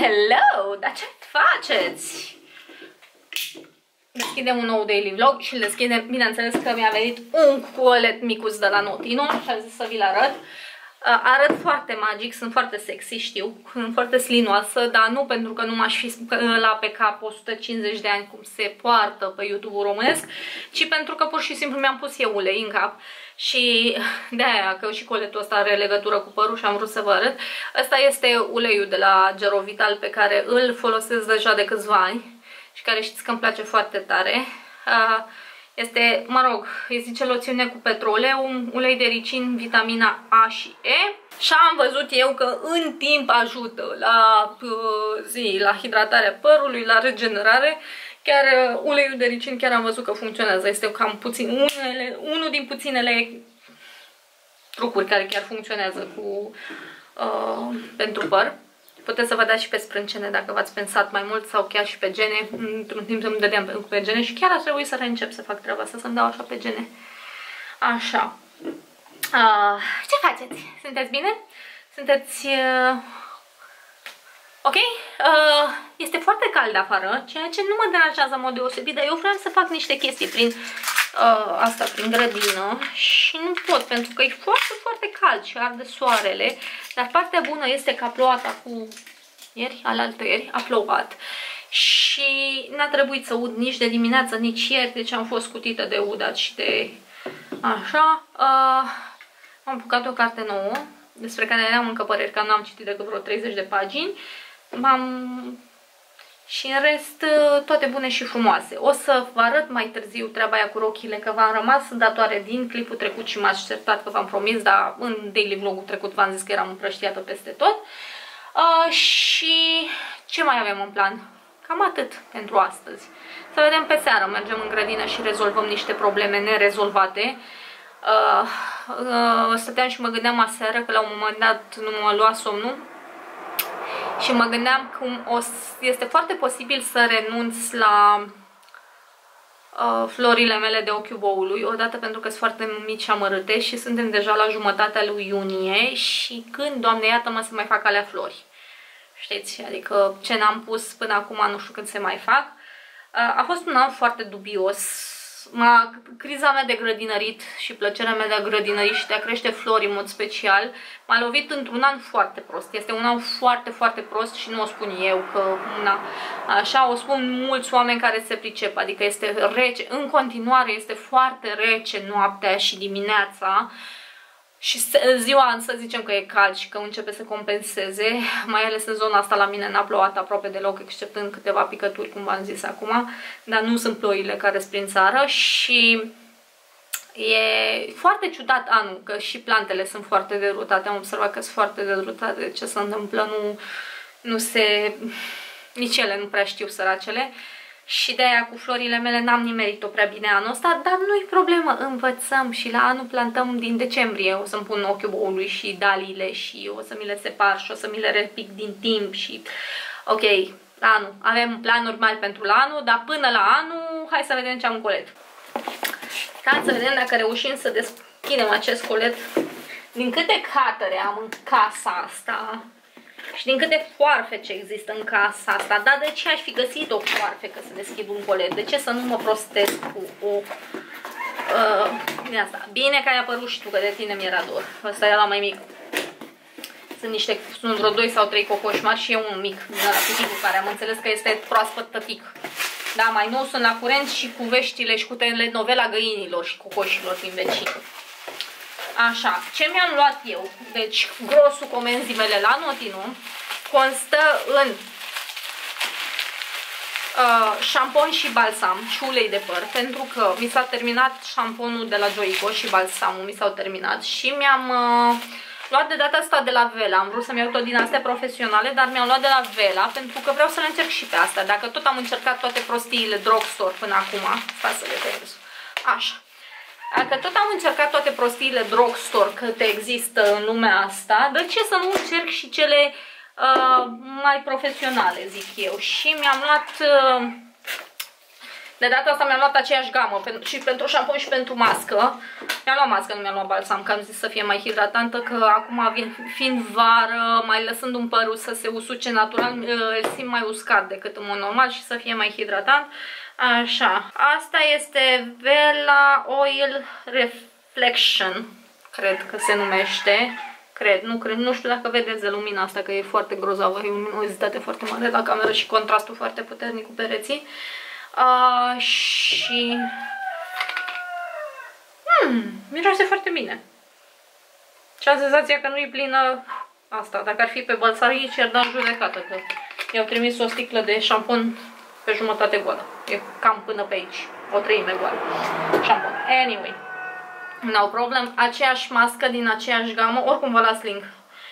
Hello! Dar ce faceți? Deschidem un nou daily vlog și deschidem, bineînțeles că mi-a venit un colet micuț de la Notino și am zis să vi-l arăt. Uh, arăt foarte magic, sunt foarte sexy, știu, sunt foarte slinoasă, dar nu pentru că nu m-aș fi la pe cap 150 de ani cum se poartă pe YouTube-ul românesc, ci pentru că pur și simplu mi-am pus eu ulei în cap și de aia că și coletul ăsta are legătură cu părul și am vrut să vă arăt. Ăsta este uleiul de la Gerovital pe care îl folosesc deja de câțiva ani și care știți că îmi place foarte tare. Este, mă rog, îi zice loțiune cu petroleu, un ulei de ricin, vitamina A și E. Și am văzut eu că în timp ajută la zi, la hidratarea părului, la regenerare. Chiar uleiul de ricin chiar am văzut că funcționează. Este cam puțin, unele, unul din puținele trucuri care chiar funcționează cu, uh, pentru păr. Puteți să vă dați și pe sprâncene dacă v-ați pensat mai mult sau chiar și pe gene. Într-un timp îmi dădeam pe gene și chiar ar trebui să reîncep să fac treaba asta, să-mi dau așa pe gene. Așa. Uh, ce faceți? Sunteți bine? Sunteți... Uh... Ok? Uh, este foarte cald afară, ceea ce nu mă deranjează în mod deosebit, dar eu vreau să fac niște chestii prin uh, asta, prin grădină și nu pot pentru că e foarte, foarte cald și arde soarele, dar partea bună este că a plouat acum ieri, alaltă ieri, a plouat și n-a trebuit să ud nici de dimineață, nici ieri, deci am fost scutită de udat și de așa. Uh, am apucat o carte nouă, despre care am încă păreri că nu am citit decât vreo 30 de pagini. M-am și în rest, uh, toate bune și frumoase. O să vă arăt mai târziu treaba aia cu rochile, că v-am rămas datoare din clipul trecut și m-ați certat că v-am promis, dar în daily vlogul trecut v-am zis că eram împrăștiată peste tot. Uh, și ce mai avem în plan? Cam atât pentru astăzi. Să vedem pe seară, mergem în grădină și rezolvăm niște probleme nerezolvate. Uh, uh, stăteam și mă gândeam aseară că la un moment dat nu mă lua somnul și mă gândeam cum o, este foarte posibil să renunț la uh, florile mele de ochiul boului, odată pentru că sunt foarte mici și amărâte și suntem deja la jumătatea lui iunie și când, Doamne, iată-mă să mai fac alea flori. Știți? Adică ce n-am pus până acum nu știu când se mai fac. Uh, a fost un an foarte dubios ma, criza mea de grădinărit și plăcerea mea de a grădinări și de a crește flori în mod special m-a lovit într-un an foarte prost. Este un an foarte, foarte prost și nu o spun eu că na, așa o spun mulți oameni care se pricep, adică este rece, în continuare este foarte rece noaptea și dimineața și ziua să zicem că e cald și că începe să compenseze, mai ales în zona asta la mine n-a plouat aproape deloc, exceptând câteva picături, cum v-am zis acum, dar nu sunt ploile care sunt prin țară și e foarte ciudat anul, că și plantele sunt foarte derutate, am observat că sunt foarte derutate, ce se întâmplă, nu, nu se... nici ele nu prea știu săracele și de aia cu florile mele n-am nimerit-o prea bine anul ăsta, dar nu-i problemă, învățăm și la anul plantăm din decembrie, o să-mi pun ochiul boului și daliile și o să mi le separ și o să mi le repic din timp și ok, la anul, avem planuri mari pentru la anul, dar până la anul, hai să vedem ce am în colet. Hai să vedem dacă reușim să deschidem acest colet. Din câte catere am în casa asta, și din câte foarfece există în casa asta, dar de ce aș fi găsit o foarfecă să deschid un colet? De ce să nu mă prostesc cu o... Uh, asta. Bine că ai apărut și tu, că de tine mi-era dor. Ăsta e la mai mic. Sunt niște, sunt vreo 2 sau 3 cocoși mari și eu un mic din ăla cu care am înțeles că este proaspăt tătic. Da, mai nou sunt la curent și cu veștile și cu telenovela găinilor și cocoșilor din vecini. Așa, ce mi-am luat eu? Deci, grosul comenzii mele la Notinu constă în uh, șampon și balsam și ulei de păr, pentru că mi s-a terminat șamponul de la Joico și balsamul mi s-au terminat și mi-am uh, luat de data asta de la Vela. Am vrut să-mi iau tot din astea profesionale, dar mi-am luat de la Vela pentru că vreau să le încerc și pe astea. Dacă tot am încercat toate prostiile drugstore până acum, stai să le Așa. Dacă tot am încercat toate prostiile drugstore câte există în lumea asta, de ce să nu încerc și cele uh, mai profesionale, zic eu. Și mi-am luat... Uh, de data asta mi-am luat aceeași gamă și pentru șampon și pentru mască. Mi-am luat mască, nu mi-am luat balsam, că am zis să fie mai hidratantă, că acum fiind vară, mai lăsând un părul să se usuce natural, îl simt mai uscat decât în mod normal și să fie mai hidratant. Așa, asta este Vela Oil Reflection, cred că se numește. Cred, nu cred, nu știu dacă vedeți de lumina asta, că e foarte grozavă, e o luminozitate foarte mare la cameră și contrastul foarte puternic cu pereții. Uh, și... Hmm, miroase foarte bine. Și am senzația că nu e plină asta. Dacă ar fi pe bălsarii, ți-ar da în judecată, că i-au trimis o sticlă de șampon pe jumătate goală. E cam până pe aici. O treime goală. Șampon. Anyway. No problem. Aceeași mască din aceeași gamă. Oricum vă las link.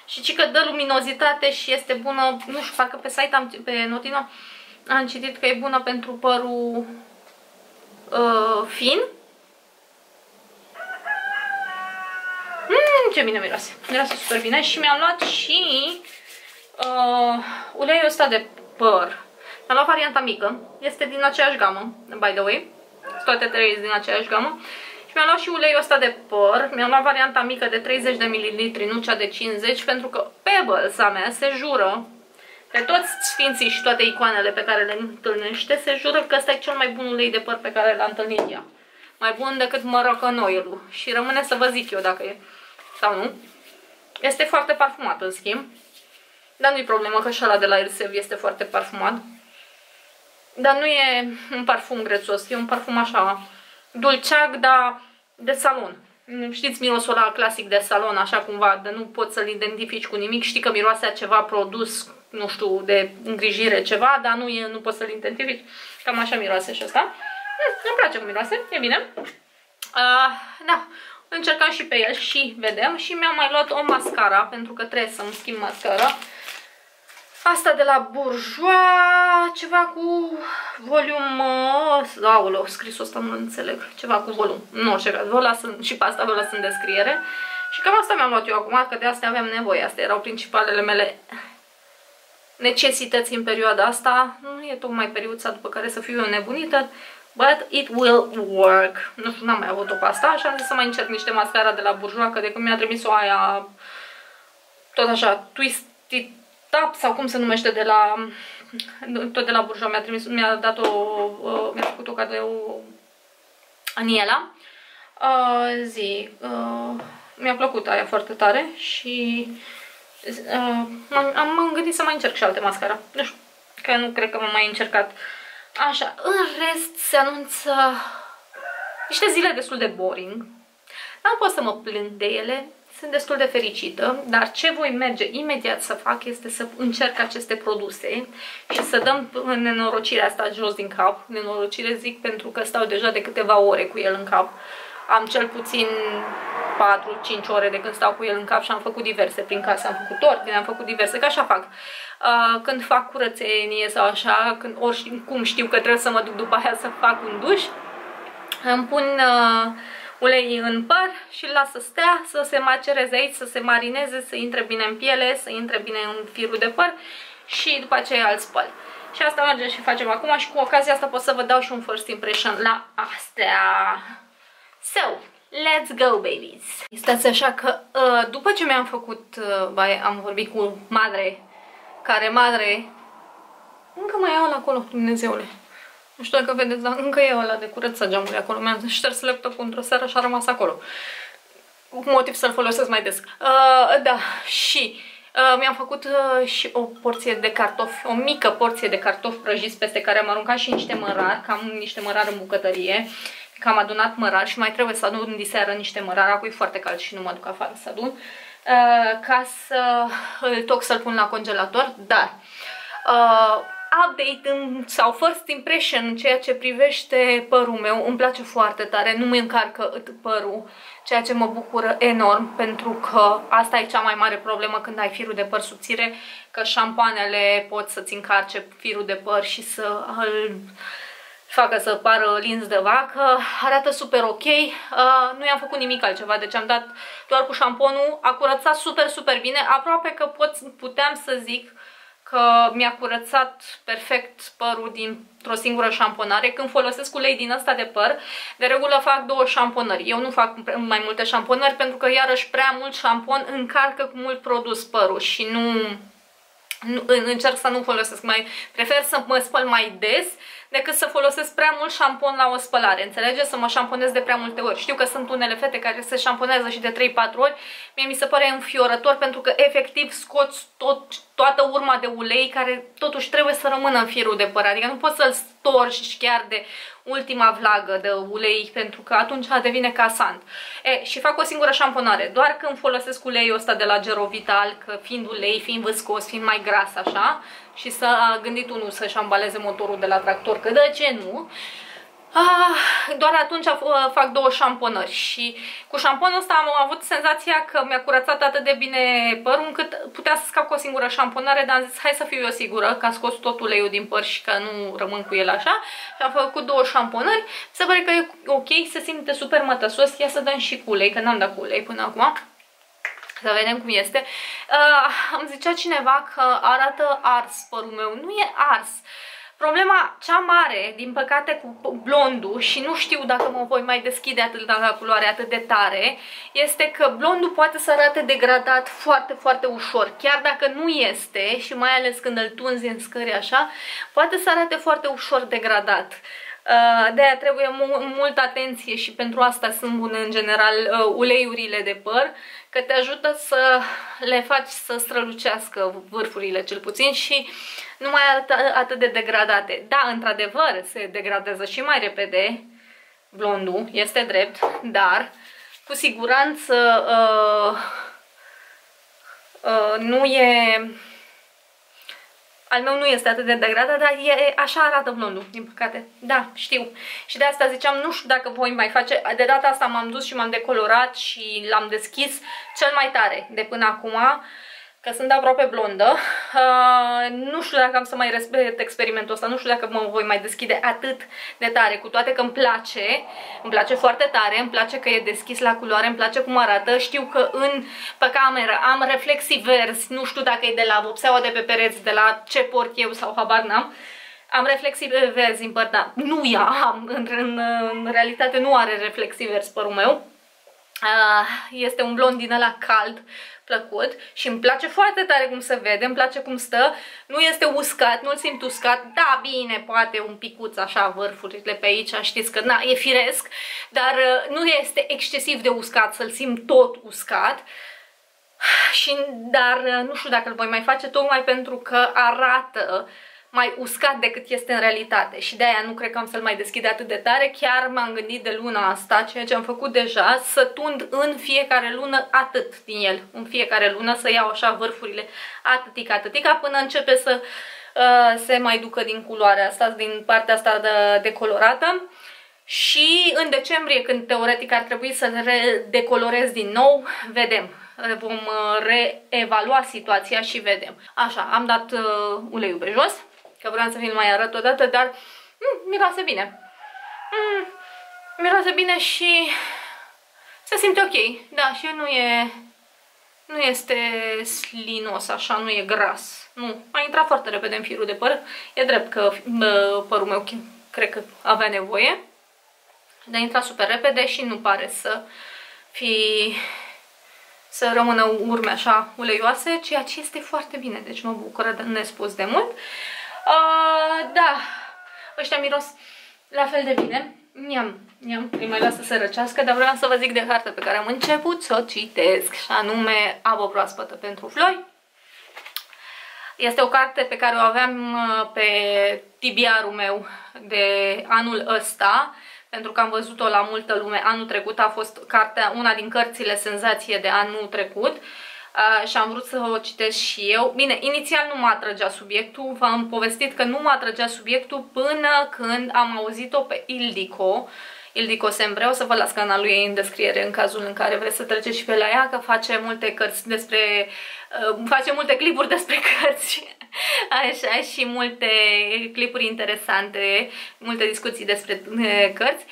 Și ci că dă luminozitate și este bună, nu știu, parcă pe site am, pe Notino am citit că e bună pentru părul uh, fin. Mmm, ce bine miroase. Miroase super bine. Și mi-am luat și uh, uleiul ăsta de păr. Mi-am luat varianta mică. Este din aceeași gamă, by the way. Toate trei din aceeași gamă. Și mi-am luat și uleiul ăsta de păr. Mi-am luat varianta mică de 30 de ml, nu cea de 50, pentru că Pebbles-a mea se jură pe toți sfinții și toate icoanele pe care le întâlnește, se jură că ăsta e cel mai bun ulei de păr pe care l-a întâlnit ea. Mai bun decât Moroccan Și rămâne să vă zic eu dacă e sau nu. Este foarte parfumat, în schimb. Dar nu-i problemă că și ăla de la Elsev este foarte parfumat. Dar nu e un parfum grețos, e un parfum așa dulceag, dar de salon. Știți mirosul ăla clasic de salon, așa cumva, de nu poți să-l identifici cu nimic. Știi că miroase a ceva produs nu știu, de îngrijire ceva, dar nu, e, nu poți să-l identifici. Cam așa miroase și asta. Mm, îmi place cum miroase, e bine. Uh, da, încercam și pe el și vedem. Și mi-am mai luat o mascara, pentru că trebuie să-mi schimb mascara. Asta de la Bourjois, ceva cu volum... Aoleu, scrisul ăsta nu înțeleg. Ceva cu volum. Nu, orice caz, vă las în, și pe asta vă las în descriere. Și cam asta mi-am luat eu acum, că de astea aveam nevoie. Astea erau principalele mele necesități în perioada asta. Nu e tocmai perioada după care să fiu eu nebunită, but it will work. Nu știu, n-am mai avut-o pe asta și am zis să mai încerc niște mascara de la Bourjois, că de când mi-a trimis-o aia tot așa, Twisted Tap sau cum se numește de la tot de la Bourjois mi-a trimis, mi-a dat o, uh, mi-a făcut o cadou Aniela. Uh, zi, uh, mi-a plăcut aia foarte tare și Uh, am gândit să mai încerc și alte mascara. Nu știu, că nu cred că m-am mai încercat. Așa, în rest se anunță niște zile destul de boring. Nu pot să mă plâng de ele, sunt destul de fericită, dar ce voi merge imediat să fac este să încerc aceste produse și să dăm nenorocirea asta jos din cap. Nenorocire zic pentru că stau deja de câteva ore cu el în cap. Am cel puțin 4-5 ore de când stau cu el în cap și am făcut diverse prin casă, am făcut ordine, am făcut diverse, că așa fac. Uh, când fac curățenie sau așa, când oricum știu că trebuie să mă duc după aia să fac un duș, îmi pun uh, ulei în păr și îl las să stea, să se macereze aici, să se marineze, să intre bine în piele, să intre bine în firul de păr și după aceea îl spăl. Și asta mergem și facem acum și cu ocazia asta pot să vă dau și un first impression la astea. So, Let's go, babies! Stați așa că uh, după ce mi-am făcut, uh, am vorbit cu madre, care madre, încă mai e ăla acolo, Dumnezeule. Nu știu dacă vedeți, dar încă e ăla de curăță geamul acolo. Mi-am șters laptopul într-o seară și a rămas acolo. Cu motiv să-l folosesc mai des. Uh, da, și uh, mi-am făcut uh, și o porție de cartofi, o mică porție de cartofi prăjiți peste care am aruncat și niște mărari, cam niște mărari în bucătărie că am adunat mărar și mai trebuie să adun diseară niște mărar, acum e foarte cald și nu mă duc afară să adun, uh, ca să îl toc să-l pun la congelator, dar uh, update în, sau first impression în ceea ce privește părul meu, îmi place foarte tare, nu mă încarcă părul, ceea ce mă bucură enorm, pentru că asta e cea mai mare problemă când ai firul de păr subțire, că șampoanele pot să-ți încarce firul de păr și să îl facă să pară lins de vacă, arată super ok, uh, nu i-am făcut nimic altceva, deci am dat doar cu șamponul, a curățat super, super bine, aproape că pot, puteam să zic că mi-a curățat perfect părul dintr-o singură șamponare. Când folosesc ulei din ăsta de păr, de regulă fac două șamponări. Eu nu fac mai multe șamponări pentru că iarăși prea mult șampon încarcă cu mult produs părul și nu, nu încerc să nu folosesc mai, prefer să mă spăl mai des decât să folosesc prea mult șampon la o spălare. Înțelegeți? Să mă șamponez de prea multe ori. Știu că sunt unele fete care se șamponează și de 3-4 ori. Mie mi se pare înfiorător pentru că efectiv scoți tot, toată urma de ulei care totuși trebuie să rămână în firul de păr. Adică nu poți să-l storci chiar de ultima vlagă de ulei pentru că atunci devine casant. E, și fac o singură șamponare. Doar când folosesc uleiul ăsta de la Gerovital, că fiind ulei, fiind văscos, fiind mai gras așa, și să a gândit unul să-și ambaleze motorul de la tractor, că de ce nu? Ah, doar atunci fac două șamponări și cu șamponul ăsta am avut senzația că mi-a curățat atât de bine părul încât putea să scap cu o singură șamponare, dar am zis hai să fiu eu sigură că a scos tot uleiul din păr și că nu rămân cu el așa și am făcut două șamponări, se pare că e ok, se simte super mătăsos, ia să dăm și cu ulei, că n-am dat cu ulei până acum. Să vedem cum este. Uh, am zicea cineva că arată ars părul meu. Nu e ars. Problema cea mare, din păcate, cu blondul, și nu știu dacă mă voi mai deschide atât la culoare atât de tare, este că blondul poate să arate degradat foarte, foarte ușor. Chiar dacă nu este, și mai ales când îl tunzi în scări așa, poate să arate foarte ușor degradat. Uh, de aia trebuie multă atenție și pentru asta sunt bune în general uh, uleiurile de păr, că te ajută să le faci să strălucească vârfurile cel puțin și nu mai atât, atât de degradate. Da, într-adevăr, se degradează și mai repede blondul, este drept, dar cu siguranță uh, uh, nu e al meu nu este atât de degradat, dar e, așa arată blondul, din păcate. Da, știu. Și de asta ziceam, nu știu dacă voi mai face. De data asta m-am dus și m-am decolorat și l-am deschis cel mai tare de până acum că sunt aproape blondă. Uh, nu știu dacă am să mai respect experimentul ăsta, nu știu dacă mă voi mai deschide atât de tare, cu toate că îmi place, îmi place foarte tare, îmi place că e deschis la culoare, îmi place cum arată. Știu că în, pe cameră am reflexii verzi, nu știu dacă e de la vopseaua de pe pereți, de la ce port eu sau habar n-am. Am reflexii verzi în păr, dar nu ea am, în, în, în realitate nu are reflexii verzi părul meu. Uh, este un blond din ăla cald, plăcut și îmi place foarte tare cum se vede, îmi place cum stă, nu este uscat, nu-l simt uscat, da, bine, poate un picuț așa vârfurile pe aici, știți că na, e firesc, dar uh, nu este excesiv de uscat, să-l simt tot uscat, și, dar uh, nu știu dacă îl voi mai face tocmai pentru că arată uh, mai uscat decât este în realitate și de aia nu cred că am să-l mai deschid atât de tare. Chiar m-am gândit de luna asta, ceea ce am făcut deja, să tund în fiecare lună atât din el. În fiecare lună să iau așa vârfurile atâtica, atâtica, până începe să uh, se mai ducă din culoarea asta, din partea asta de, decolorată. Și în decembrie, când teoretic ar trebui să redecolorez din nou, vedem vom uh, reevalua situația și vedem. Așa, am dat uh, uleiul pe jos că vreau să vi-l mai arăt odată, dar mm, miroase bine. Mm, miroase bine și se simte ok. Da, și nu e nu este slinos, așa, nu e gras. Nu, a intrat foarte repede în firul de păr. E drept că bă, părul meu cred că avea nevoie. Dar a intrat super repede și nu pare să fi să rămână urme așa uleioase, ceea ce este foarte bine, deci mă bucură de nespus de mult. Uh, da, ăștia miros la fel de bine. Niam, niam, îi mai las să se răcească, dar vreau să vă zic de hartă pe care am început să o citesc, și anume Apă proaspătă pentru flori. Este o carte pe care o aveam pe tibiarul meu de anul ăsta, pentru că am văzut-o la multă lume anul trecut, a fost cartea, una din cărțile senzație de anul trecut. Uh, și am vrut să o citesc și eu. Bine, inițial nu mă atrăgea subiectul, v-am povestit că nu mă atrăgea subiectul până când am auzit-o pe Ildico, Ildico Sembre, o să vă las canalul ei în descriere în cazul în care vreți să treceți și pe la ea, că face multe cărți despre, uh, face multe clipuri despre cărți, așa, și multe clipuri interesante, multe discuții despre uh, cărți.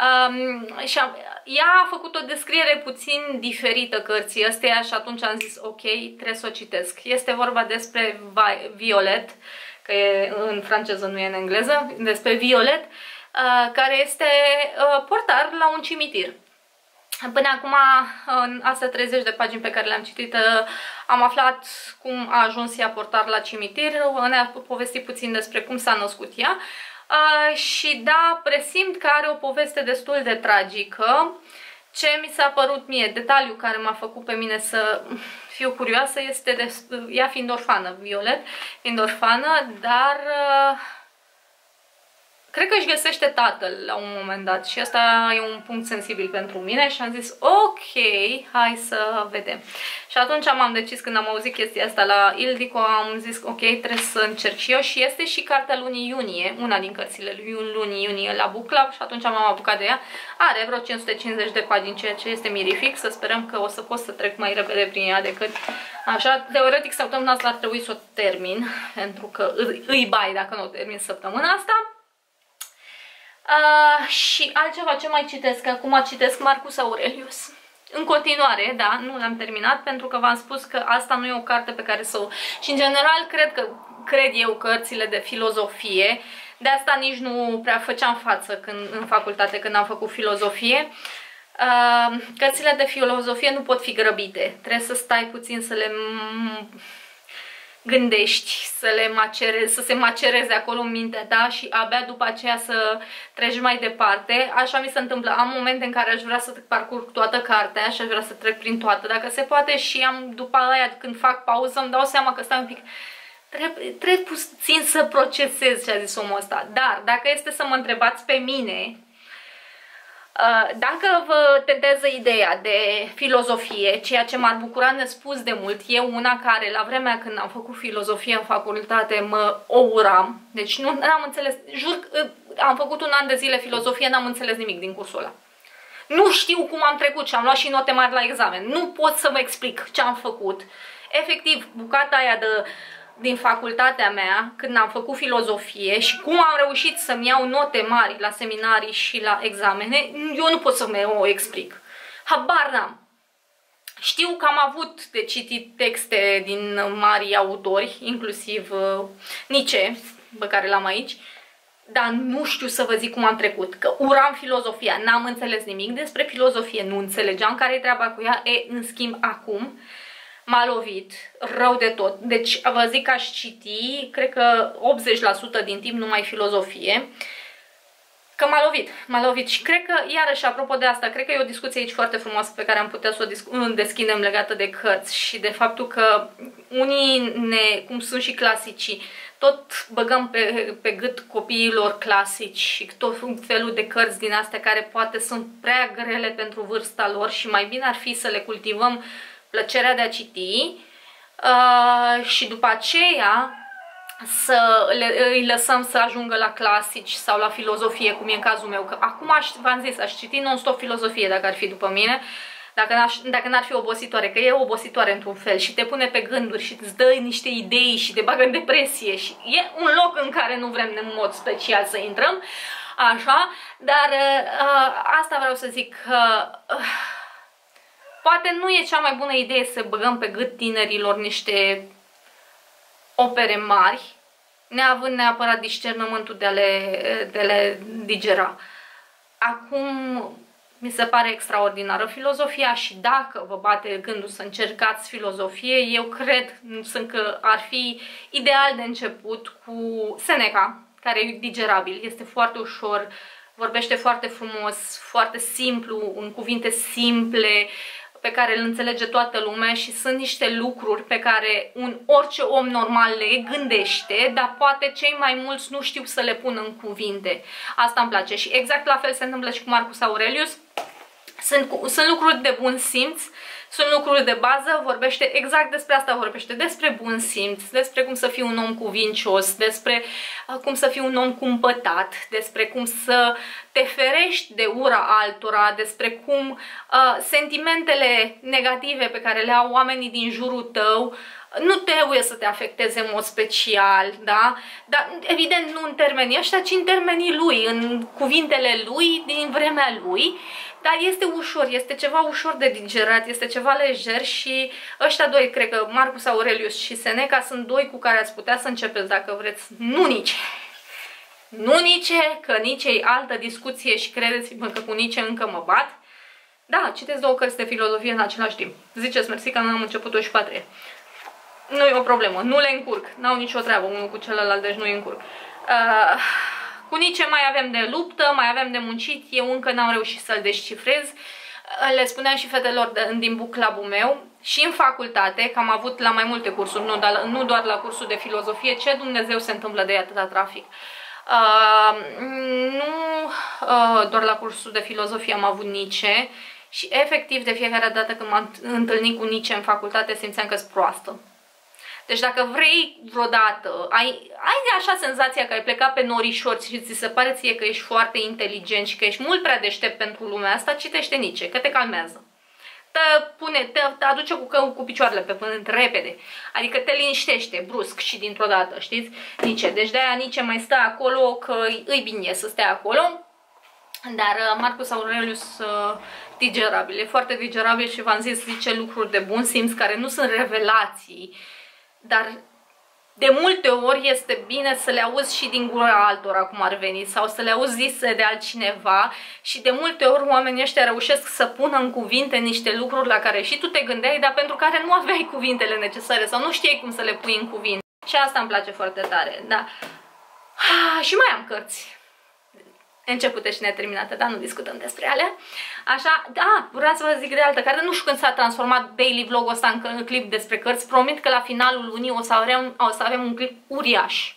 Um, și am, ea a făcut o descriere puțin diferită cărții ăsteia și atunci am zis ok, trebuie să o citesc. Este vorba despre Violet, că e în franceză, nu e în engleză, despre Violet, uh, care este uh, portar la un cimitir. Până acum, în astea 30 de pagini pe care le-am citit, uh, am aflat cum a ajuns ea portar la cimitir, ne-a povestit puțin despre cum s-a născut ea uh, și da, presimt că are o poveste destul de tragică. Ce mi s-a părut mie, detaliul care m-a făcut pe mine să fiu curioasă este de, ea fiind orfană, Violet, fiind orfană, dar... Uh, cred că își găsește tatăl la un moment dat și asta e un punct sensibil pentru mine și am zis ok, hai să vedem. Și atunci am decis când am auzit chestia asta la Ildico, am zis ok, trebuie să încerc și eu și este și cartea lunii iunie, una din cărțile lunii iunie la Book Club și atunci m-am apucat de ea. Are vreo 550 de pagini, ceea ce este mirific, să sperăm că o să pot să trec mai repede prin ea decât așa. Teoretic săptămâna asta ar trebui să o termin, pentru că îi bai dacă nu o termin săptămâna asta. Uh, și altceva ce mai citesc, acum citesc Marcus Aurelius. În continuare, da, nu l-am terminat pentru că v-am spus că asta nu e o carte pe care să o... Și în general cred că cred eu cărțile de filozofie, de asta nici nu prea făceam față când, în facultate când am făcut filozofie. Uh, cărțile de filozofie nu pot fi grăbite, trebuie să stai puțin să le gândești, să, le macerezi, să se macereze acolo în mintea ta și abia după aceea să treci mai departe. Așa mi se întâmplă. Am momente în care aș vrea să parcurg toată cartea și aș vrea să trec prin toată, dacă se poate și am după aia când fac pauză îmi dau seama că stai un pic trebuie, trebuie puțin să procesez ce a zis omul ăsta. Dar dacă este să mă întrebați pe mine, Uh, dacă vă tentează ideea de filozofie, ceea ce m-ar bucura nespus de mult, eu una care la vremea când am făcut filozofie în facultate mă o uram, deci nu am înțeles, jur, uh, am făcut un an de zile filozofie, n-am înțeles nimic din cursul ăla. Nu știu cum am trecut și am luat și note mari la examen, nu pot să vă explic ce am făcut. Efectiv, bucata aia de din facultatea mea, când am făcut filozofie și cum am reușit să-mi iau note mari la seminarii și la examene, eu nu pot să o explic. Habar n-am. Știu că am avut de citit texte din mari autori, inclusiv uh, Nice, pe care l-am aici, dar nu știu să vă zic cum am trecut, că uram filozofia, n-am înțeles nimic despre filozofie, nu înțelegeam care e treaba cu ea, e, în schimb, acum, m-a lovit rău de tot. Deci vă zic că aș citi, cred că 80% din timp numai filozofie, că m-a lovit, m-a lovit și cred că, iarăși, apropo de asta, cred că e o discuție aici foarte frumoasă pe care am putea să o deschidem legată de cărți și de faptul că unii, ne, cum sunt și clasicii, tot băgăm pe, pe gât copiilor clasici și tot felul de cărți din astea care poate sunt prea grele pentru vârsta lor și mai bine ar fi să le cultivăm plăcerea de a citi uh, și după aceea să le, îi lăsăm să ajungă la clasici sau la filozofie, cum e în cazul meu. Că acum v-am zis, aș citi non-stop filozofie dacă ar fi după mine, dacă n-ar fi obositoare, că e obositoare într-un fel și te pune pe gânduri și îți dă niște idei și te bagă în depresie și e un loc în care nu vrem în mod special să intrăm, așa, dar uh, asta vreau să zic că uh, Poate nu e cea mai bună idee să băgăm pe gât tinerilor niște opere mari, neavând neapărat discernământul de a le, de a le digera. Acum mi se pare extraordinară filozofia și dacă vă bate gândul să încercați filozofie, eu cred sunt că ar fi ideal de început cu Seneca, care e digerabil, este foarte ușor, vorbește foarte frumos, foarte simplu, în cuvinte simple, pe care îl înțelege toată lumea și sunt niște lucruri pe care un orice om normal le gândește, dar poate cei mai mulți nu știu să le pună în cuvinte. Asta îmi place și exact la fel se întâmplă și cu Marcus Aurelius. Sunt, sunt lucruri de bun simț, sunt lucruri de bază, vorbește exact despre asta, vorbește despre bun simț, despre cum să fii un om cuvincios, despre uh, cum să fii un om cumpătat, despre cum să te ferești de ura altora, despre cum uh, sentimentele negative pe care le au oamenii din jurul tău nu trebuie să te afecteze în mod special, da? Dar evident nu în termenii ăștia, ci în termenii lui, în cuvintele lui, din vremea lui dar este ușor, este ceva ușor de digerat, este ceva lejer și ăștia doi, cred că Marcus Aurelius și Seneca sunt doi cu care ați putea să începeți dacă vreți. Nu nici. Nu nici, că nici e altă discuție și credeți-mă că cu nici încă mă bat. Da, citeți două cărți de filozofie în același timp. Ziceți mersi că am început-o și patru. Nu e o problemă, nu le încurc, n-au nicio treabă unul cu celălalt, deci nu-i încurc. Uh, cu Nice mai avem de luptă, mai avem de muncit, eu încă n-am reușit să-l descifrez. Le spuneam și fetelor de, din book club meu și în facultate, că am avut la mai multe cursuri, nu, dar, nu doar la cursul de filozofie, ce Dumnezeu se întâmplă de atâta trafic. Uh, nu uh, doar la cursul de filozofie am avut Nice și efectiv de fiecare dată când m-am întâlnit cu Nice în facultate simțeam că sunt proastă deci dacă vrei vreodată, ai, ai așa senzația că ai plecat pe norișori și ți se pare ție că ești foarte inteligent și că ești mult prea deștept pentru lumea asta, citește Nice, că te calmează. Te, pune, te, te aduce cu, cu picioarele pe pământ repede. Adică te liniștește brusc și dintr-o dată, știți? Nice. Deci de-aia Nice mai stă acolo, că îi bine să stea acolo. Dar uh, Marcus Aurelius uh, digerabil, e foarte digerabil și v-am zis, zice lucruri de bun simț care nu sunt revelații, dar de multe ori este bine să le auzi și din gura altora cum ar veni sau să le auzi zise de altcineva și de multe ori oamenii ăștia reușesc să pună în cuvinte niște lucruri la care și tu te gândeai, dar pentru care nu aveai cuvintele necesare sau nu știai cum să le pui în cuvinte. Și asta îmi place foarte tare, da. Ah, și mai am cărți începute și neterminate, dar nu discutăm despre ele. Așa, da, vreau să vă zic de altă carte, nu știu când s-a transformat daily vlogul ăsta în clip despre cărți, promit că la finalul lunii o să avem, o să avem un clip uriaș,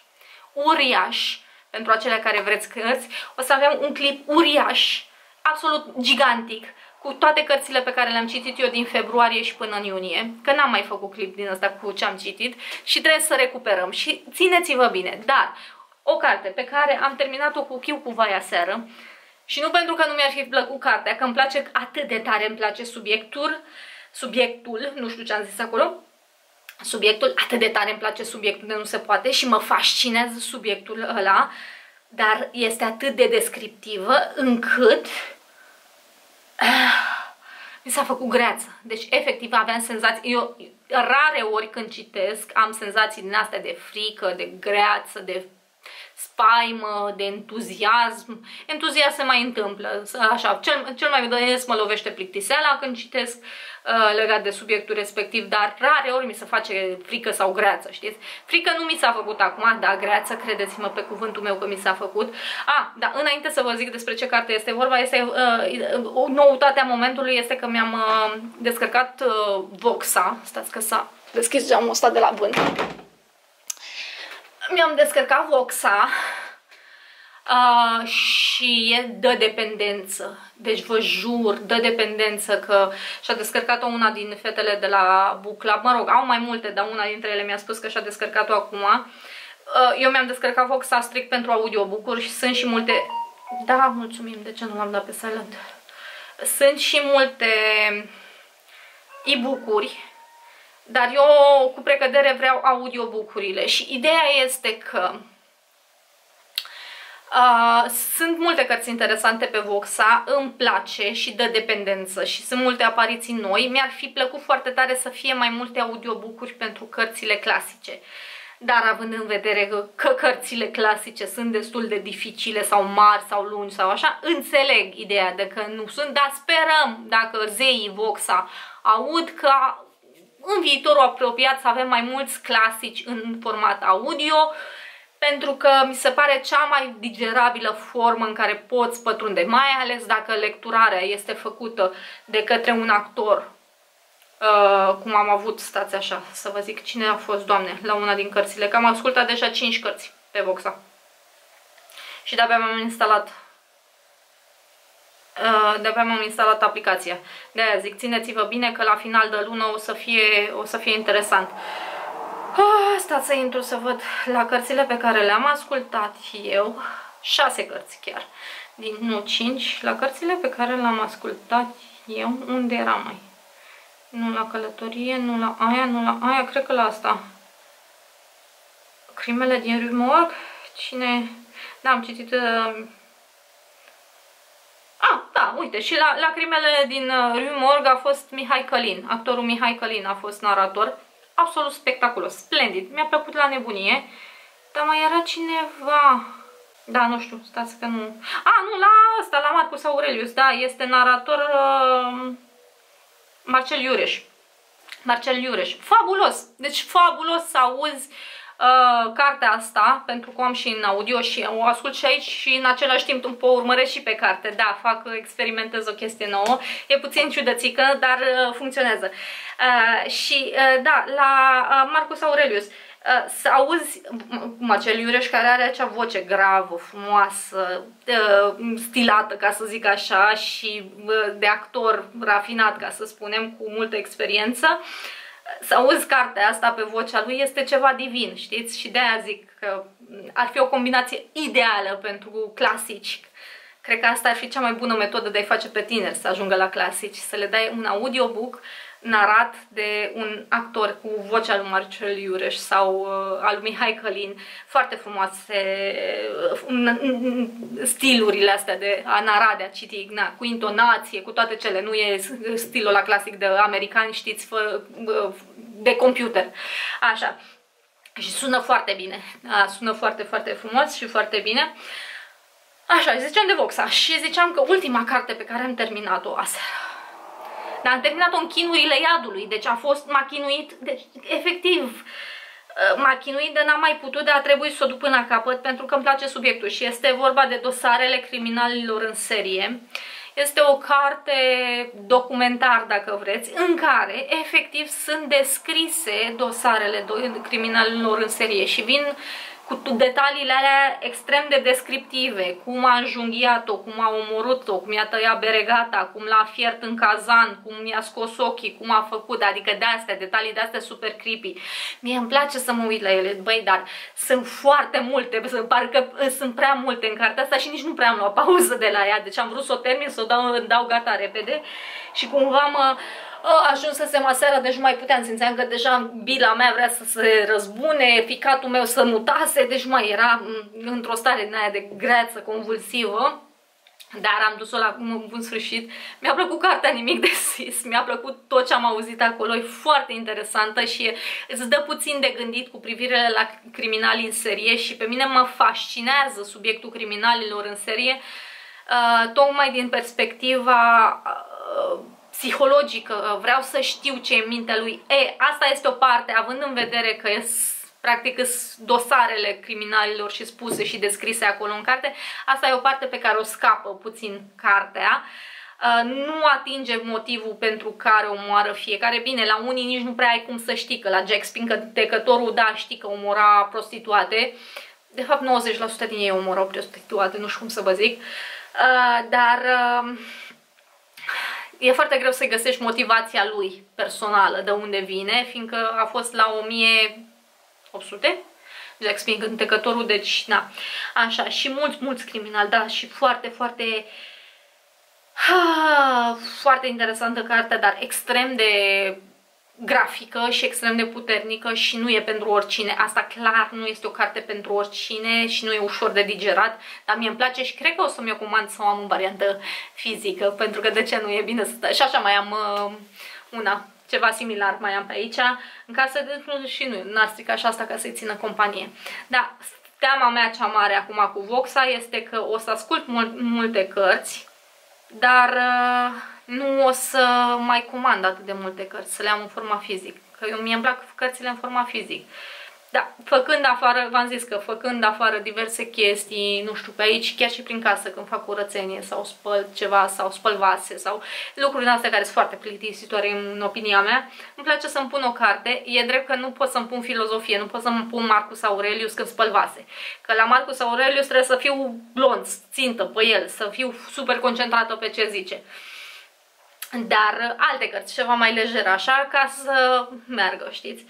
uriaș, pentru acelea care vreți cărți, o să avem un clip uriaș, absolut gigantic, cu toate cărțile pe care le-am citit eu din februarie și până în iunie, că n-am mai făcut clip din ăsta cu ce am citit și trebuie să recuperăm. Și țineți-vă bine, dar o carte pe care am terminat-o cu chiu cu vaia seară și nu pentru că nu mi-ar fi plăcut cartea, că îmi place atât de tare, îmi place subiectul, subiectul, nu știu ce am zis acolo, subiectul, atât de tare îmi place subiectul de nu se poate și mă fascinează subiectul ăla, dar este atât de descriptivă încât uh, mi s-a făcut greață. Deci, efectiv, aveam senzații, eu rare ori când citesc am senzații din astea de frică, de greață, de spaimă, de entuziasm. Entuziasm se mai întâmplă, așa, cel, cel mai des mă lovește plictiseala când citesc uh, legat de subiectul respectiv, dar rare ori mi se face frică sau greață, știți? Frică nu mi s-a făcut acum, dar greață, credeți-mă pe cuvântul meu că mi s-a făcut. A, dar înainte să vă zic despre ce carte este vorba, este uh, o noutate a momentului este că mi-am uh, descărcat uh, Voxa, stați că s-a deschis geamul ăsta de la vânt mi-am descărcat Voxa uh, și e de dependență. Deci vă jur, de dependență că și-a descărcat-o una din fetele de la Book Club. Mă rog, au mai multe, dar una dintre ele mi-a spus că și-a descărcat-o acum. Uh, eu mi-am descărcat Voxa strict pentru audiobook-uri și sunt și multe... Da, mulțumim, de ce nu l-am dat pe silent? Sunt și multe e-book-uri dar eu cu precădere vreau audiobook-urile și ideea este că uh, sunt multe cărți interesante pe Voxa, îmi place și dă dependență și sunt multe apariții noi. Mi-ar fi plăcut foarte tare să fie mai multe audiobook-uri pentru cărțile clasice. Dar având în vedere că, că cărțile clasice sunt destul de dificile sau mari sau lungi sau așa, înțeleg ideea de că nu sunt, dar sperăm dacă zeii Voxa aud că în viitorul apropiat să avem mai mulți clasici în format audio, pentru că mi se pare cea mai digerabilă formă în care poți pătrunde, mai ales dacă lecturarea este făcută de către un actor, uh, cum am avut, stați așa, să vă zic cine a fost, doamne, la una din cărțile, că am ascultat deja 5 cărți pe Voxa. Și de-abia mi-am instalat Uh, de-abia m-am instalat aplicația. De aia zic, țineți-vă bine că la final de lună o să fie, o să fie interesant. Ah, stați să intru să văd la cărțile pe care le-am ascultat eu. Șase cărți chiar. Din, nu, cinci. La cărțile pe care le-am ascultat eu, unde era mai? Nu la călătorie, nu la aia, nu la aia, cred că la asta. Crimele din Rumor. Cine... Da, am citit... Uh... Ah, da, uite, și la, la crimele din uh, Rumorg a fost Mihai Călin. Actorul Mihai Călin a fost narator. Absolut spectaculos, splendid. Mi-a plăcut la nebunie. Dar mai era cineva... Da, nu știu, stați că nu... A, nu, la asta, la Marcus Aurelius, da, este narator uh, Marcel Iureș. Marcel Iureș. Fabulos! Deci fabulos să auzi uh, cartea asta, pentru că am și în audio și o ascult și aici și în același timp o urmăresc și pe carte. Da, fac, experimentez o chestie nouă. E puțin ciudățică, dar uh, funcționează. Uh, și uh, da, la uh, Marcus Aurelius. Uh, să auzi Marcel Iureș care are acea voce gravă, frumoasă, uh, stilată, ca să zic așa, și uh, de actor rafinat, ca să spunem, cu multă experiență, să auzi cartea asta pe vocea lui este ceva divin, știți? Și de aia zic că ar fi o combinație ideală pentru clasici. Cred că asta ar fi cea mai bună metodă de a-i face pe tineri să ajungă la clasici, să le dai un audiobook narat de un actor cu vocea lui Marcel Iureș sau uh, al lui Mihai Călin, foarte frumoase uh, stilurile astea de a nara, de a citi, na, cu intonație, cu toate cele, nu e stilul la clasic de americani, știți, fă, uh, de computer. Așa. Și sună foarte bine, da, sună foarte, foarte frumos și foarte bine. Așa, ziceam de Voxa și ziceam că ultima carte pe care am terminat-o aseară dar am terminat-o în chinurile iadului, deci a fost, m-a chinuit, deci efectiv, uh, m-a chinuit de n-am mai putut, dar a trebuit să o duc până la capăt pentru că îmi place subiectul și este vorba de dosarele criminalilor în serie. Este o carte documentar, dacă vreți, în care efectiv sunt descrise dosarele criminalilor în serie și vin cu detaliile alea extrem de descriptive, cum a înjunghiat-o, cum a omorât-o, cum i-a tăiat beregata, cum l-a fiert în cazan, cum i-a scos ochii, cum a făcut, adică de astea, detalii de astea super creepy. Mie îmi place să mă uit la ele, băi, dar sunt foarte multe, parcă sunt prea multe în cartea asta și nici nu prea am luat pauză de la ea, deci am vrut să o termin, să o dau, dau gata repede. Și cumva mă ajunsesem aseară, deci nu mai puteam, simțeam că deja bila mea vrea să se răzbune, ficatul meu să mutase, deci mai era într-o stare din aia de greață, convulsivă. Dar am dus-o la un bun sfârșit. Mi-a plăcut cartea Nimic de Sis, mi-a plăcut tot ce am auzit acolo, e foarte interesantă și îți dă puțin de gândit cu privire la criminali în serie și pe mine mă fascinează subiectul criminalilor în serie, uh, tocmai din perspectiva uh, psihologică, vreau să știu ce e în mintea lui. E, asta este o parte, având în vedere că e practic dosarele criminalilor și spuse și descrise acolo în carte, asta e o parte pe care o scapă puțin cartea. Uh, nu atinge motivul pentru care omoară fiecare. Bine, la unii nici nu prea ai cum să știi că la Jack Spincătecătorul, da, știi că omora prostituate. De fapt, 90% din ei omorau prostituate, nu știu cum să vă zic. Uh, dar uh, e foarte greu să găsești motivația lui personală, de unde vine, fiindcă a fost la 1800, Jack Smith, întecătorul, deci, na, așa, și mulți, mulți criminali, da, și foarte, foarte, ha, foarte interesantă carte, dar extrem de grafică și extrem de puternică și nu e pentru oricine. Asta clar nu este o carte pentru oricine și nu e ușor de digerat, dar mie îmi place și cred că o să mi-o comand să o am în variantă fizică, pentru că de ce nu e bine să stai. Și așa mai am uh, una, ceva similar mai am pe aici, în casă de și nu, n-ar strica și asta ca să-i țină companie. Da, teama mea cea mare acum cu Voxa este că o să ascult mul multe cărți, dar... Uh, nu o să mai comand atât de multe cărți, să le am în forma fizic. Că eu mie îmi plac cărțile în forma fizic. Da, făcând afară, v-am zis că făcând afară diverse chestii, nu știu, pe aici, chiar și prin casă, când fac curățenie sau spăl ceva sau spăl vase sau lucruri astea care sunt foarte plictisitoare în opinia mea, îmi place să-mi pun o carte. E drept că nu pot să-mi pun filozofie, nu pot să-mi pun Marcus Aurelius când spăl vase. Că la Marcus Aurelius trebuie să fiu blond, țintă pe el, să fiu super concentrată pe ce zice dar alte cărți, ceva mai lejer așa, ca să meargă, știți.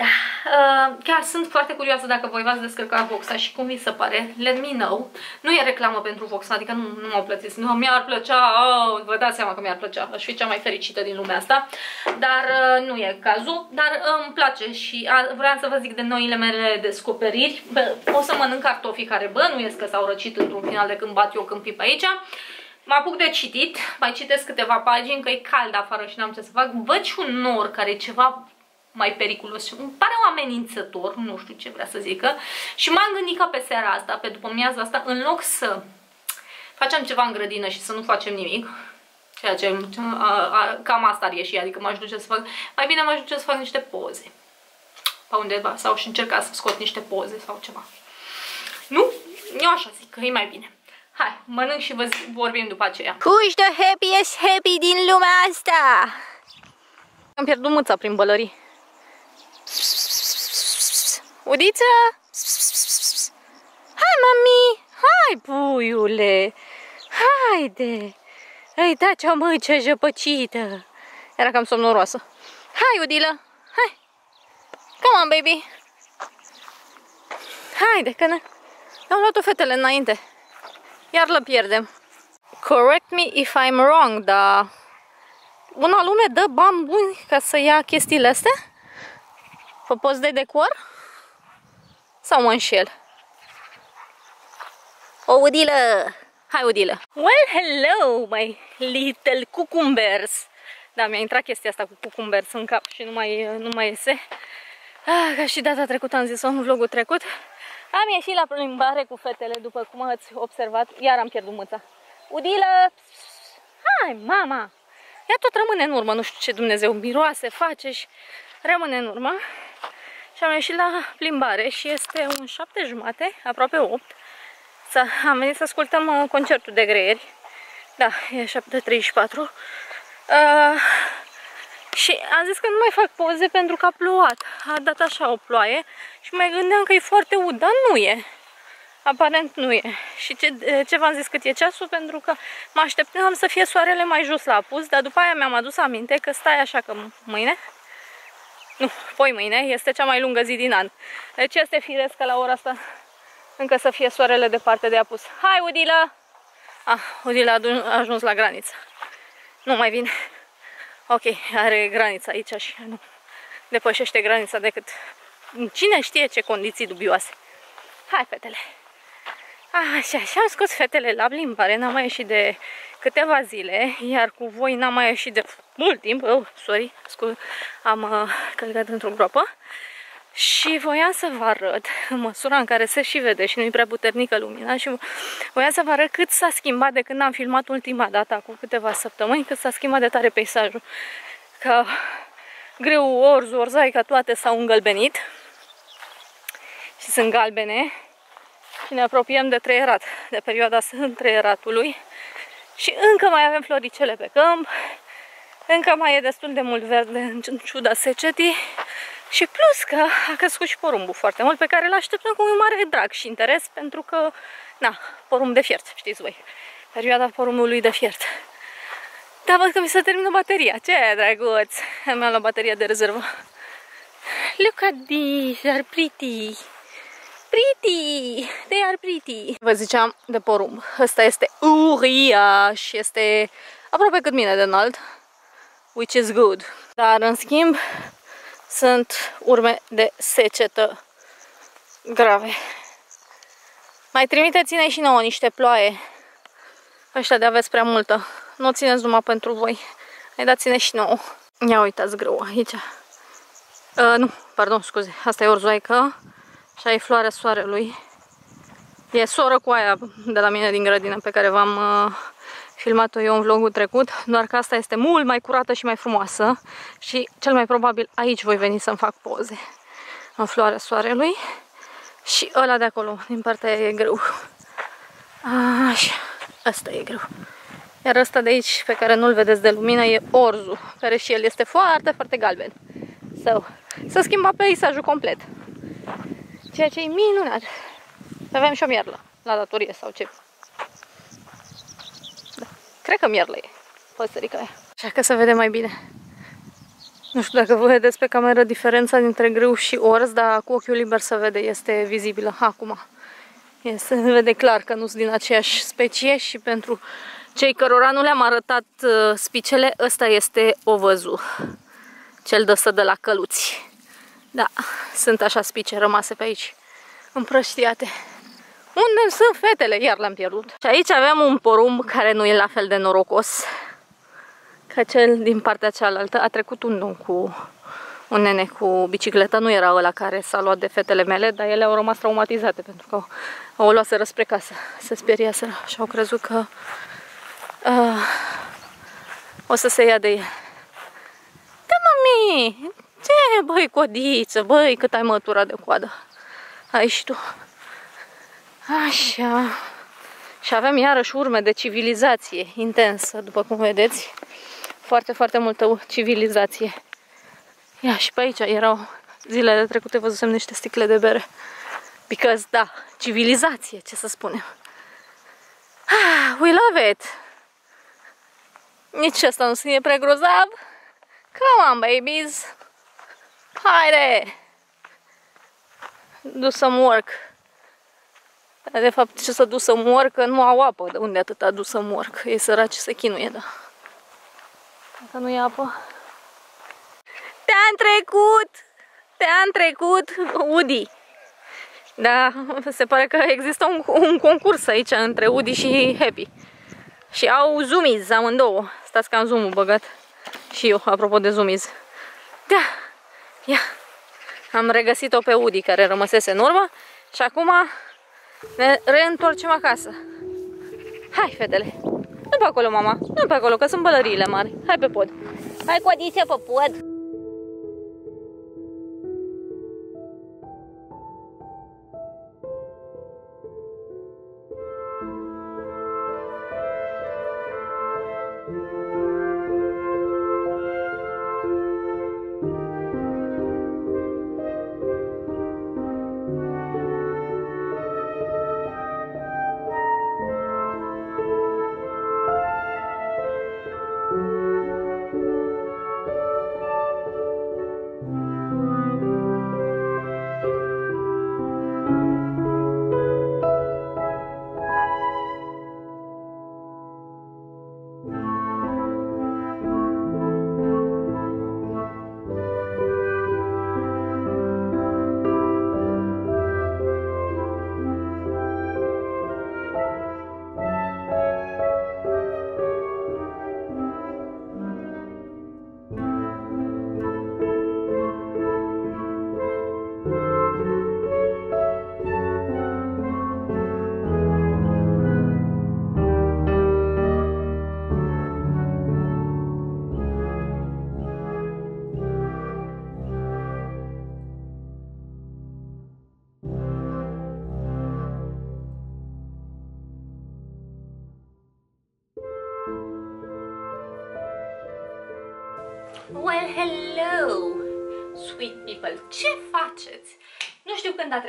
Da, uh, chiar sunt foarte curioasă dacă voi v-ați descărcat Voxa și cum vi se pare. Let me know. Nu e reclamă pentru Voxa, adică nu, nu m-au plătit. Nu, mi-ar plăcea, oh, vă dați seama că mi-ar plăcea. Aș fi cea mai fericită din lumea asta. Dar uh, nu e cazul. Dar uh, îmi place și uh, vreau să vă zic de noile mele descoperiri. Bă, o să mănânc cartofii care bănuiesc că s-au răcit într-un final de când bat eu câmpii pe aici. Mă apuc de citit, mai citesc câteva pagini, că e cald afară și n-am ce să fac. Văd și un nor care e ceva mai periculos și îmi pare un amenințător, nu știu ce vrea să zică. Și m-am gândit că pe seara asta, pe după miaza asta, în loc să facem ceva în grădină și să nu facem nimic, ceea ce a, a, cam asta ar ieși, adică m-aș duce să fac, mai bine m-aș duce să fac niște poze pe undeva sau și încerca să scot niște poze sau ceva. Nu? Eu așa zic, că e mai bine. Hai, mănânc și vă vorbim după aceea. Who's the happiest happy din lumea asta? Am pierdut mâța prin bălării. Udiță? Hai, mami! Hai, puiule! Haide! Îi da cea mâce jăpăcită! Era cam somnoroasă. Hai, Udilă! Hai! Come on, baby! Haide, că ne... Am luat-o fetele înainte. Iar le pierdem. Correct me if I'm wrong, dar una lume dă bani buni ca să ia chestiile astea? Pe post de decor? Sau mă înșel? O udilă! Hai, udilă! Well, hello, my little cucumbers! Da, mi-a intrat chestia asta cu cucumbers în cap și nu mai, nu mai iese. Ah, ca și data trecută am zis-o în vlogul trecut. Am ieșit la plimbare cu fetele, după cum ați observat. Iar am pierdut mâța. Udilă! Hai, mama! Ea tot rămâne în urmă, nu știu ce Dumnezeu miroase, face și rămâne în urmă. Și am ieșit la plimbare și este un șapte jumate, aproape 8. Am venit să ascultăm uh, concertul de greieri. Da, e 7.34. Uh, și am zis că nu mai fac poze pentru că a plouat. A dat așa o ploaie și mai gândeam că e foarte ud, dar nu e. Aparent nu e. Și ce, ce v-am zis cât e ceasul? Pentru că mă așteptam să fie soarele mai jos la apus, dar după aia mi-am adus aminte că stai așa că mâine, nu, poi mâine, este cea mai lungă zi din an. Deci este firesc că la ora asta încă să fie soarele departe de apus. Hai, Udila! Ah, Udila a ajuns la graniță. Nu mai vine. Ok, are granița aici și nu depășește granița decât... Cine știe ce condiții dubioase. Hai, fetele! Așa, și am scos fetele la plimbare, n-am mai ieșit de câteva zile, iar cu voi n-am mai ieșit de mult timp. Oh, sorry, scuz, am uh, călcat într-o groapă. Și voiam să vă arăt, în măsura în care se și vede și nu-i prea puternică lumina, și voiam să vă arăt cât s-a schimbat de când am filmat ultima dată, cu câteva săptămâni, cât s-a schimbat de tare peisajul. Că greu, orz, orzaica, toate s-au îngălbenit și sunt galbene și ne apropiem de treierat, de perioada treieratului și încă mai avem floricele pe câmp, încă mai e destul de mult verde în ciuda secetii și plus că a crescut și porumbul foarte mult, pe care îl așteptăm cu un mare drag și interes, pentru că, na, porumb de fiert, știți voi, perioada porumbului de fiert. Da, văd că mi se termină bateria. Ce drăguț! Mi-am luat bateria de rezervă. Look at these, they are pretty. Pretty! They are pretty! Vă ziceam de porumb. Ăsta este uriaș, este aproape cât mine de înalt, which is good. Dar, în schimb, sunt urme de secetă grave. Mai trimiteți-ne și nouă niște ploaie. Ăștia de aveți prea multă. Nu o țineți numai pentru voi. Mai dați-ne și nouă. Ia uitați grâu aici. Uh, nu, pardon, scuze. Asta e orzoaică. Și e floarea soarelui. E soră cu aia de la mine din grădină pe care v-am uh, filmat-o eu în vlogul trecut, doar că asta este mult mai curată și mai frumoasă și cel mai probabil aici voi veni să-mi fac poze. în floarea soarelui. Și ăla de acolo, din partea aia, e greu. Așa, asta e greu. Iar ăsta de aici, pe care nu-l vedeți de lumină, e orzu, care și el este foarte, foarte galben. So, să schimba peisajul complet. Ceea ce e minunat. Avem și o mierlă la datorie sau ce. Da. Cred că mierlă e păsărica aia. Așa că să vedem mai bine. Nu știu dacă vă vedeți pe cameră diferența dintre grâu și orz, dar cu ochiul liber să vede, este vizibilă acum. Se vede clar că nu sunt din aceeași specie și pentru cei cărora nu le-am arătat uh, spicele, ăsta este ovăzul, cel dăsă de la căluți. Da, sunt așa spice rămase pe aici, împrăștiate. Unde sunt fetele? Iar le-am pierdut. Și aici avem un porumb care nu e la fel de norocos ca cel din partea cealaltă. A trecut un domn cu un nene cu bicicletă, nu era ăla care s-a luat de fetele mele, dar ele au rămas traumatizate pentru că au o luaseră spre casă, se speriaseră și au crezut că uh, o să se ia de el. Da, mami! Ce, băi, codiță, băi, cât ai mătura de coadă. Ai și tu. Așa. Și avem iarăși urme de civilizație intensă, după cum vedeți. Foarte, foarte multă civilizație. Ia, și pe aici erau zilele trecute, văzusem niște sticle de bere. Because, da, civilizație, ce să spunem. Ah, we love it! Nici asta nu e prea grozav. Come on, babies! Haide! Do some work. De fapt, ce să du să mor, că nu au apă. De unde atâta du să mor? Că e săraci să chinuie, da. Dacă nu e apă. Te-am trecut! Te-am trecut, Udi! Da, se pare că există un, un concurs aici între Udi și Happy. Și au zoomies amândouă. Stați că am zoom băgat. Și eu, apropo de zoomies. Da, ia. Am regăsit-o pe Udi care rămăsese în urmă. Și acum ne reîntoarcem acasă. Hai, fetele. Nu pe acolo, mama. Nu pe acolo, că sunt bălăriile mari. Hai pe pod. Hai cu adiția pe pod.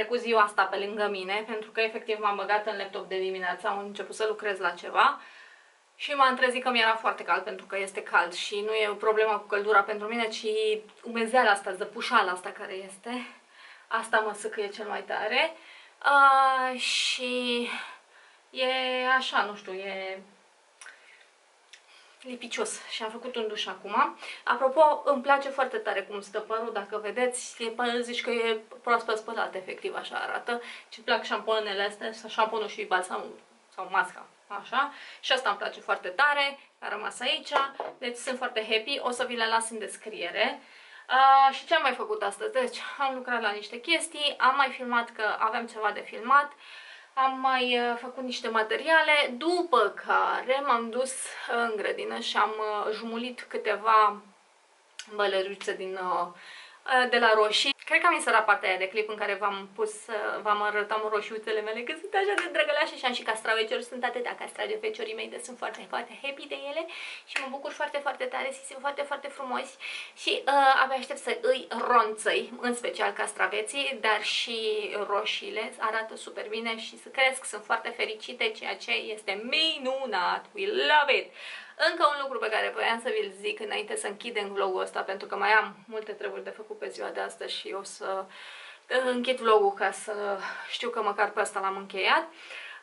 Trecut ziua asta pe lângă mine, pentru că efectiv m-am băgat în laptop de dimineața, am început să lucrez la ceva și m-am trezit că mi-era foarte cald, pentru că este cald și nu e o problemă cu căldura pentru mine, ci umezeala asta, zăpușala asta care este. Asta mă săcăie cel mai tare. Uh, și e așa, nu știu, e lipicios și am făcut un duș acum. Apropo, îmi place foarte tare cum stă părul, dacă vedeți, e părul, zici că e proaspăt spălat, efectiv așa arată. Ce plac șamponele astea, șamponul și balsamul sau masca, așa. Și asta îmi place foarte tare, a rămas aici, deci sunt foarte happy, o să vi le las în descriere. Uh, și ce am mai făcut astăzi? Deci am lucrat la niște chestii, am mai filmat că aveam ceva de filmat. Uh, am mai uh, făcut niște materiale, după care m-am dus în grădină și am uh, jumulit câteva bălăruțe din uh, uh, de la roșii. Cred că am inserat partea aia de clip în care v-am pus, uh, v-am arătat roșiuțele mele, că sunt așa de drăgălașe și am și castraveciori, sunt atâtea castraveciorii mei, de sunt foarte, foarte happy de ele și mă bucur foarte, foarte tare, și sunt foarte, foarte frumoși și uh, abia aștept să îi ronțăi, în special castraveții, dar și roșiile arată super bine și să cresc, sunt foarte fericite, ceea ce este minunat, we love it! Încă un lucru pe care voiam să vi-l zic înainte să închidem vlogul ăsta, pentru că mai am multe treburi de făcut pe ziua de astăzi și o să închid vlogul ca să știu că măcar pe asta l-am încheiat,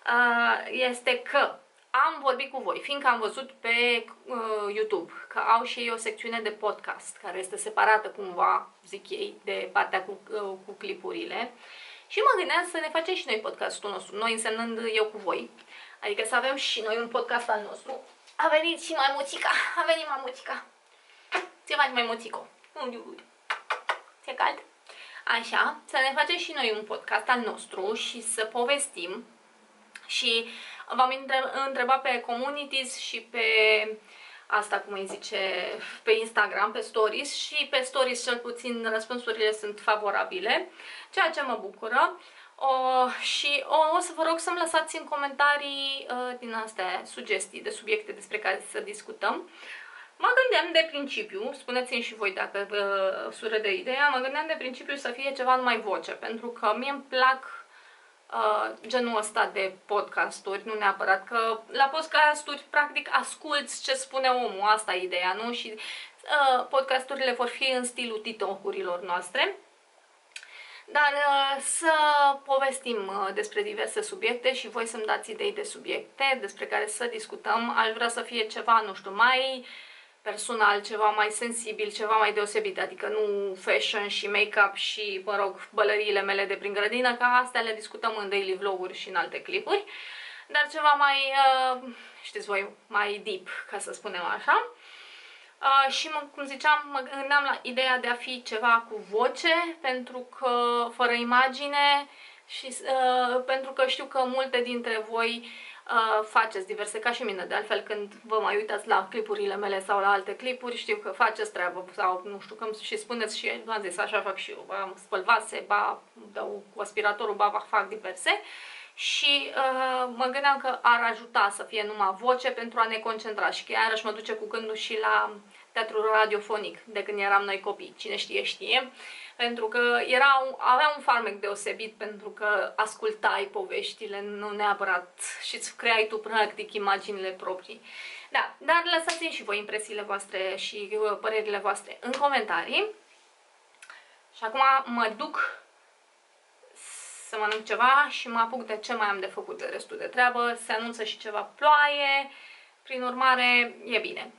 uh, este că am vorbit cu voi, fiindcă am văzut pe uh, YouTube că au și ei o secțiune de podcast care este separată cumva, zic ei, de partea cu, uh, cu clipurile. Și mă gândeam să ne facem și noi podcastul nostru, noi însemnând eu cu voi, adică să avem și noi un podcast al nostru a venit și maimuțica. A venit maimuțica. Ce faci maimuțico? Ți-e cald? Așa, să ne facem și noi un podcast al nostru și să povestim. Și v-am întrebat pe communities și pe asta, cum îi zice, pe Instagram, pe stories și pe stories cel puțin răspunsurile sunt favorabile, ceea ce mă bucură. O, și o, o să vă rog să-mi lăsați în comentarii uh, din astea sugestii de subiecte despre care să discutăm. Mă gândeam de principiu, spuneți-mi și voi dacă vă sură de ideea, mă gândeam de principiu să fie ceva numai voce, pentru că mie îmi plac uh, genul ăsta de podcasturi, nu neapărat că la podcasturi practic asculți ce spune omul, asta e ideea, nu? Și uh, podcasturile vor fi în stilul titocurilor noastre. Dar uh, să povestim uh, despre diverse subiecte și voi să-mi dați idei de subiecte despre care să discutăm. Aș vrea să fie ceva, nu știu, mai personal, ceva mai sensibil, ceva mai deosebit, adică nu fashion și make-up și, mă rog, bălăriile mele de prin grădină, ca astea le discutăm în daily vloguri și în alte clipuri, dar ceva mai, uh, știți voi, mai deep, ca să spunem așa. Uh, și, mă, cum ziceam, mă gândeam la ideea de a fi ceva cu voce, pentru că fără imagine și uh, pentru că știu că multe dintre voi uh, faceți diverse, ca și mine, de altfel când vă mai uitați la clipurile mele sau la alte clipuri, știu că faceți treabă sau nu știu cum și spuneți și v-am zis, așa fac și eu, ba spăl vase, ba dau cu aspiratorul, ba fac diverse și uh, mă gândeam că ar ajuta să fie numai voce pentru a ne concentra și că iarăși mă duce cu gândul și la teatrul radiofonic de când eram noi copii, cine știe știe, pentru că era, avea un farmec deosebit pentru că ascultai poveștile, nu neapărat și îți creai tu practic imaginile proprii. Da, dar lăsați-mi și voi impresiile voastre și uh, părerile voastre în comentarii. Și acum mă duc să mănânc ceva și mă apuc de ce mai am de făcut de restul de treabă. Se anunță și ceva ploaie, prin urmare e bine.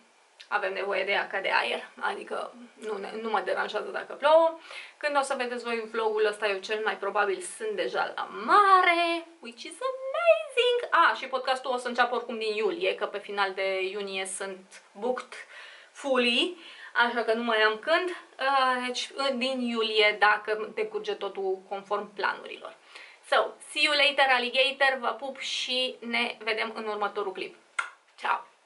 Avem nevoie de ea ca de aer, adică nu, ne, nu mă deranjează dacă plouă. Când o să vedeți voi vlogul ăsta, eu cel mai probabil sunt deja la mare, which is amazing! A, ah, și podcastul o să înceapă oricum din iulie, că pe final de iunie sunt booked fully așa că nu mai am când. Uh, deci din iulie, dacă decurge totul conform planurilor. So, see you later, alligator, vă pup și ne vedem în următorul clip. Ciao!